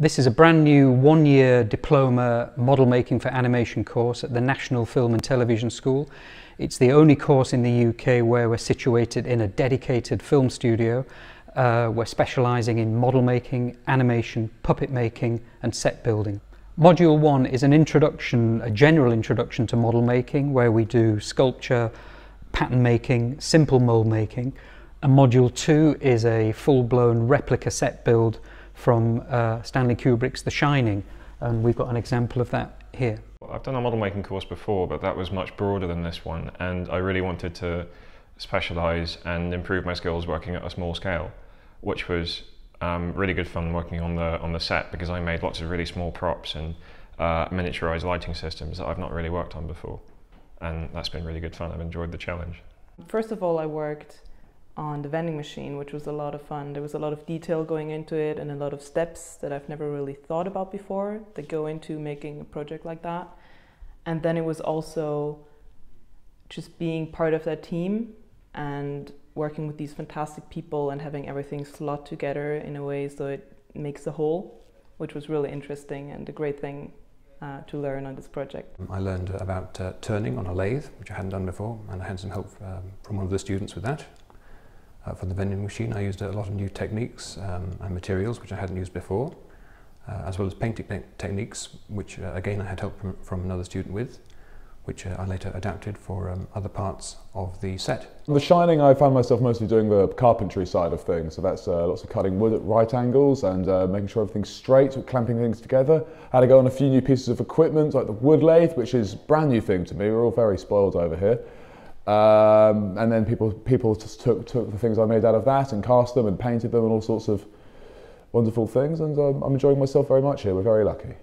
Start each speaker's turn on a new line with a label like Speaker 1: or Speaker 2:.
Speaker 1: This is a brand new one year diploma model making for animation course at the National Film and Television School. It's the only course in the UK where we're situated in a dedicated film studio. Uh, we're specialising in model making, animation, puppet making and set building. Module 1 is an introduction, a general introduction to model making where we do sculpture, pattern making, simple mold making. And Module 2 is a full-blown replica set build from uh, Stanley Kubrick's The Shining, and we've got an example of that here.
Speaker 2: I've done a model making course before, but that was much broader than this one, and I really wanted to specialise and improve my skills working at a small scale, which was um, really good fun working on the on the set because I made lots of really small props and uh, miniaturized lighting systems that I've not really worked on before, and that's been really good fun. I've enjoyed the challenge.
Speaker 3: First of all, I worked on the vending machine, which was a lot of fun. There was a lot of detail going into it and a lot of steps that I've never really thought about before that go into making a project like that. And then it was also just being part of that team and working with these fantastic people and having everything slot together in a way so it makes a whole, which was really interesting and a great thing uh, to learn on this project.
Speaker 4: I learned about uh, turning on a lathe, which I hadn't done before, and I had some help um, from one of the students with that. Uh, for the vending machine I used a lot of new techniques um, and materials which I hadn't used before, uh, as well as painting te techniques which uh, again I had help from, from another student with, which uh, I later adapted for um, other parts of the set.
Speaker 5: The Shining I found myself mostly doing the carpentry side of things, so that's uh, lots of cutting wood at right angles and uh, making sure everything's straight, clamping things together. I had to go on a few new pieces of equipment like the wood lathe, which is a brand new thing to me, we're all very spoiled over here. Um, and then people people just took took the things I made out of that and cast them and painted them and all sorts of wonderful things. And um, I'm enjoying myself very much here. We're very lucky.